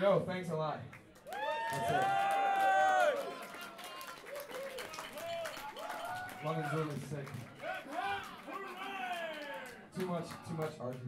Yo, thanks a lot. That's it. London's really sick. Too much, too much argy